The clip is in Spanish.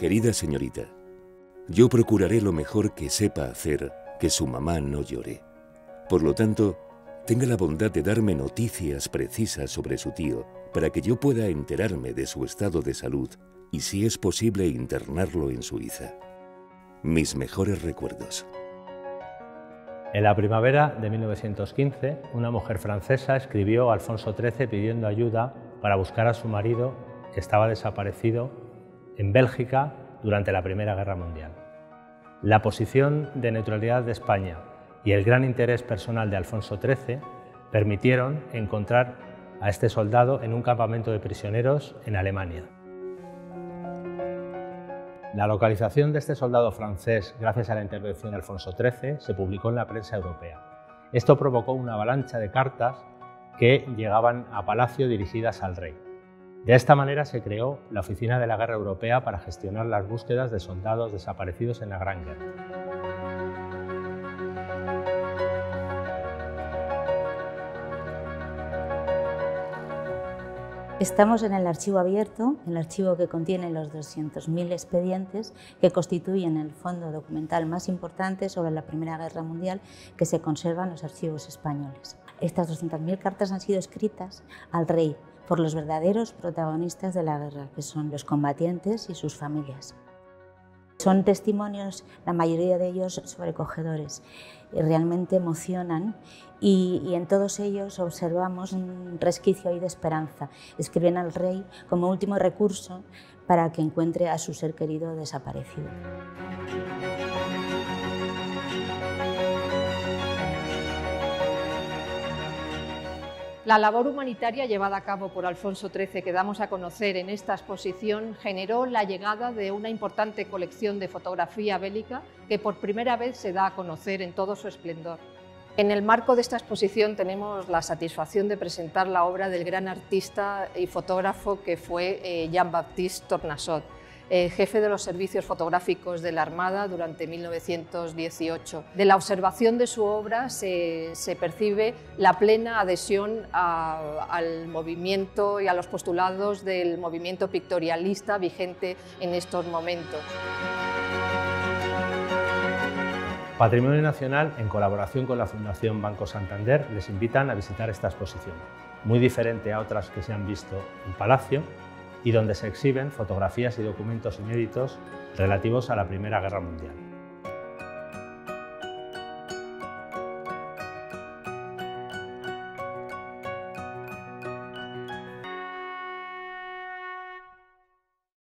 Querida señorita, yo procuraré lo mejor que sepa hacer que su mamá no llore. Por lo tanto, tenga la bondad de darme noticias precisas sobre su tío para que yo pueda enterarme de su estado de salud y si es posible internarlo en Suiza. Mis mejores recuerdos. En la primavera de 1915, una mujer francesa escribió a Alfonso XIII pidiendo ayuda para buscar a su marido que estaba desaparecido en Bélgica durante la Primera Guerra Mundial. La posición de neutralidad de España y el gran interés personal de Alfonso XIII permitieron encontrar a este soldado en un campamento de prisioneros en Alemania. La localización de este soldado francés, gracias a la intervención de Alfonso XIII, se publicó en la prensa europea. Esto provocó una avalancha de cartas que llegaban a Palacio dirigidas al rey. De esta manera se creó la Oficina de la Guerra Europea para gestionar las búsquedas de soldados desaparecidos en la Gran Guerra. Estamos en el archivo abierto, el archivo que contiene los 200.000 expedientes que constituyen el fondo documental más importante sobre la Primera Guerra Mundial que se conserva en los archivos españoles. Estas 200.000 cartas han sido escritas al rey por los verdaderos protagonistas de la guerra, que son los combatientes y sus familias. Son testimonios, la mayoría de ellos sobrecogedores, y realmente emocionan y, en todos ellos observamos un resquicio ahí de esperanza. Escriben al rey como último recurso para que encuentre a su ser querido desaparecido. La labor humanitaria llevada a cabo por Alfonso XIII que damos a conocer en esta exposición generó la llegada de una importante colección de fotografía bélica que por primera vez se da a conocer en todo su esplendor. En el marco de esta exposición tenemos la satisfacción de presentar la obra del gran artista y fotógrafo que fue eh, Jean-Baptiste Tornasot, eh, jefe de los servicios fotográficos de la Armada durante 1918. De la observación de su obra se, percibe la plena adhesión al movimiento y a los postulados del movimiento pictorialista vigente en estos momentos. Patrimonio Nacional, en colaboración con la Fundación Banco Santander, les invitan a visitar esta exposición, muy diferente a otras que se han visto en Palacio, y donde se exhiben fotografías y documentos inéditos relativos a la Primera Guerra Mundial.